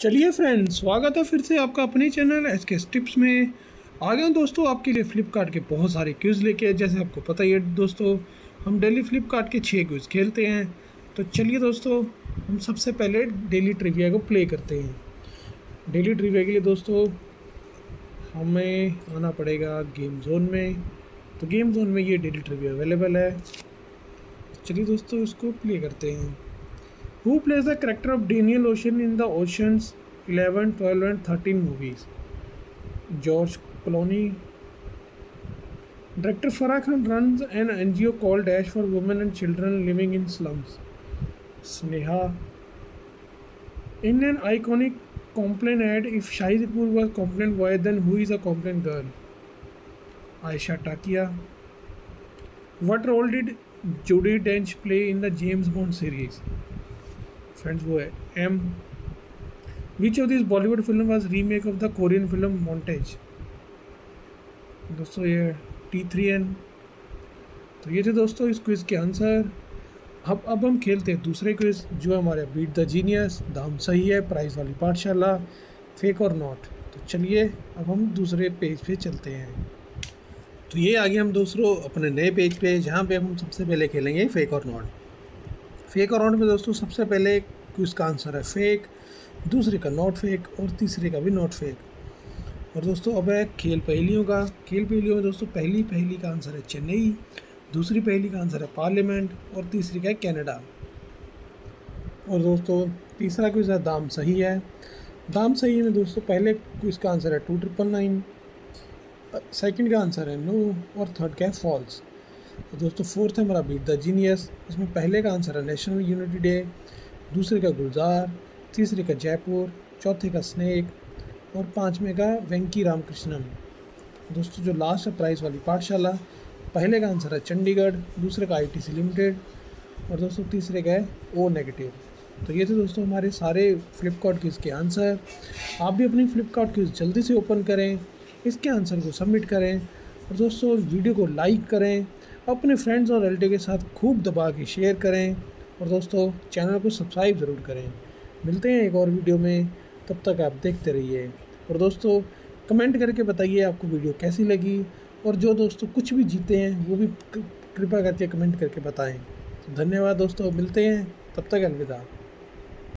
चलिए फ्रेंड्स स्वागत है फिर से आपका अपने चैनल एस के टिप्स में। आ गए दोस्तों आपके लिए फ्लिपकार्ट के बहुत सारे क्यूज़ लेके। जैसे आपको पता ही है दोस्तों, हम डेली फ्लिपकार्ट के छः क्यूज़ खेलते हैं। तो चलिए दोस्तों, हम सबसे पहले डेली ट्रिविया को प्ले करते हैं। डेली ट्रिविया के लिए दोस्तों, हमें आना पड़ेगा गेम जोन में। तो गेम जोन में ये डेली ट्रिविया अवेलेबल है। चलिए दोस्तों, इसको प्ले करते हैं। Who plays the character of Daniel Ocean in the Ocean's 11, 12 and 13 movies? George Clooney. Director Farah Khan runs an NGO called Dash for Women and Children Living in Slums. Sneha. In an iconic complaint ad, if Shahid Kapoor was complaint boy, then who is a complaint girl? Aisha Takia. What role did Judi Dench play in the James Bond series? Friends वो है M which of this Bollywood film was remake of the Korean film Montage दोस्तों, ये T three N तो ये थे दोस्तों इस quiz के आंसर अब अब हम खेलते हैं दूसरे क्विज़ जो हमारे बीट द जीनियस दाम सही है प्राइस वाली पाठशाला फेक और नॉट तो चलिए, अब हम दूसरे पेज पे चलते हैं। तो ये आगे हम दूसरों अपने नए पेज पे जहाँ पे हम सबसे पहले खेलेंगे फेक और नॉट फेक और नॉट में दोस्तों, सबसे पहले क्विज का आंसर है फेक दूसरे का नॉट फेक और तीसरे का भी नॉट फेक और दोस्तों, अब है खेल पहलियों का। खेल पहलियों में दोस्तों, पहली पहली का आंसर है चेन्नई, दूसरी पहली का आंसर है पार्लियामेंट और तीसरी का है कैनेडा। और दोस्तों, तीसरा क्विज है दाम सही है। दाम सही में दोस्तों, पहले क्विज का आंसर है टू ट्रिपल नाइन सेकेंड का आंसर है नो और थर्ड का है फॉल्स तो दोस्तों फोर्थ है हमारा बीट द जीनियस इसमें पहले का आंसर है नेशनल यूनिटी डे दूसरे का गुलजार, तीसरे का जयपुर, चौथे का स्नेक और पाँचवें का वेंकी रामकृष्णन। दोस्तों, जो लास्ट है प्राइस वाली पाठशाला, पहले का आंसर है चंडीगढ़, दूसरे का आईटीसी लिमिटेड और दोस्तों, तीसरे का है ओ नेगेटिव तो ये थे दोस्तों हमारे सारे फ्लिपकार्ट क्विज़ के आंसर आप भी अपनी फ्लिपकार्ट क्विज़ जल्दी से ओपन करें, इसके आंसर को सबमिट करें और दोस्तों, वीडियो को लाइक करें। अपने फ्रेंड्स और रिलेटिव के साथ खूब दबा के शेयर करें और दोस्तों चैनल को सब्सक्राइब ज़रूर करें। मिलते हैं एक और वीडियो में। तब तक आप देखते रहिए। और दोस्तों कमेंट करके बताइए आपको वीडियो कैसी लगी और जो दोस्तों कुछ भी जीते हैं, वो भी कृपा करके कमेंट करके बताएँ। धन्यवाद दोस्तों, मिलते हैं। तब तक अलविदा।